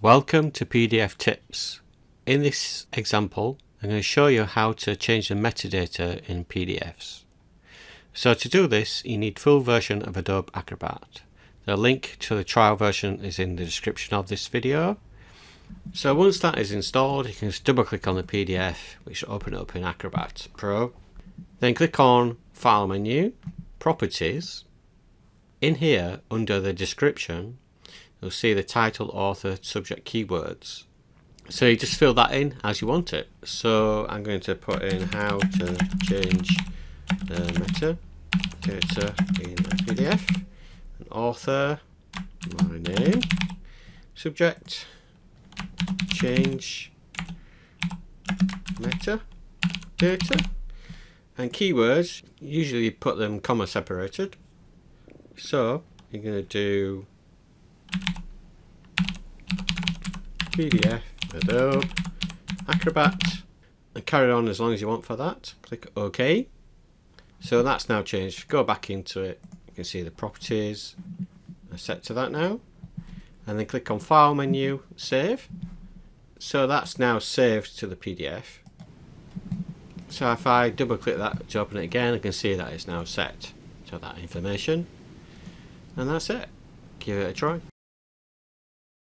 Welcome to PDF Tips. In this example, I'm going to show you how to change the metadata in PDFs. So to do this, you need full version of Adobe Acrobat. The link to the trial version is in the description of this video. So once that is installed, you can just double click on the PDF, which will open up in Acrobat Pro. Then click on File menu, Properties. In here, under the description, you'll see the title, author, subject keywords. So you just fill that in as you want it. So I'm going to put in how to change the meta data in a PDF, an author, my name, subject, change meta data, and keywords, usually put them comma separated. So you're going to do PDF, Adobe, Acrobat, and carry on as long as you want for that. Click OK. So that's now changed. Go back into it. You can see the properties are set to that now. And then click on File menu, Save. So that's now saved to the PDF. So if I double click that to open it again, I can see that it's now set to that information. And that's it. Give it a try.